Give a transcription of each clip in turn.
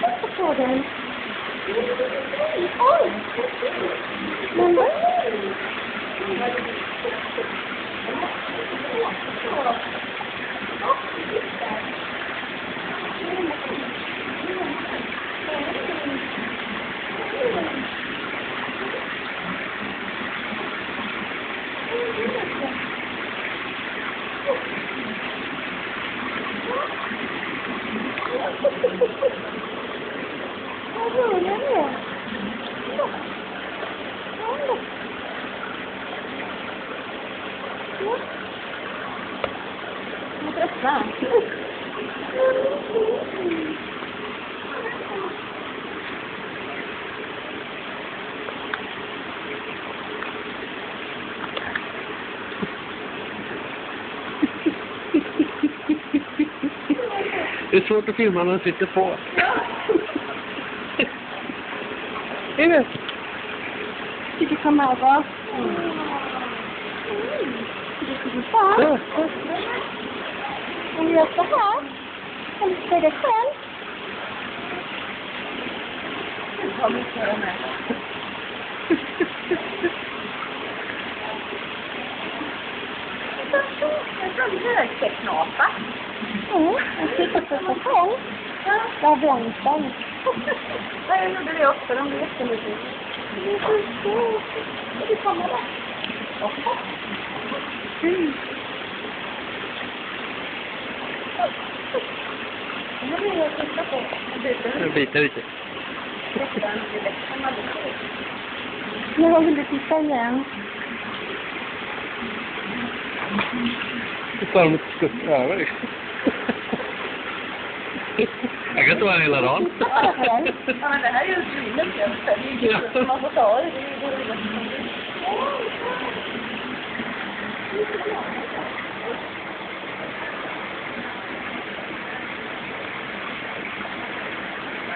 What's the program? Oh, remember? Ska öppna. Det är svårt att filma när den sitter på. Är det? Ska du komma över? Ska. Om du gör så här? Kan du se dig själv? Har vi köra med? Jag tror vi kör tecknapa. Mm, jag tittar på sig själv. Där vänster. Ja, jag gjorde det också. De blev jättemycket. Du kommer där. Nu vill jag titta på. Jag biter lite. Nu vill du titta igen. Så tar de ett skutt över. Jag kan stå här hela dagen. Ja, men det här är ju streamen. Det är ju Ja. som man får ta det. Det är ju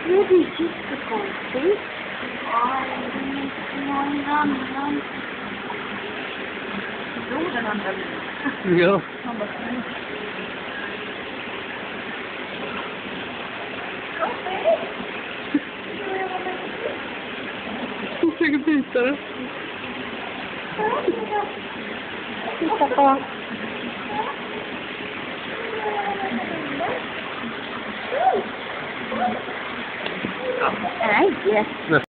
Ne diyecekti konseyi? Ay, oynanmam. Yok canım. Yok. Tamam. Çok sevgili taraf. Ja. Man bara, mm.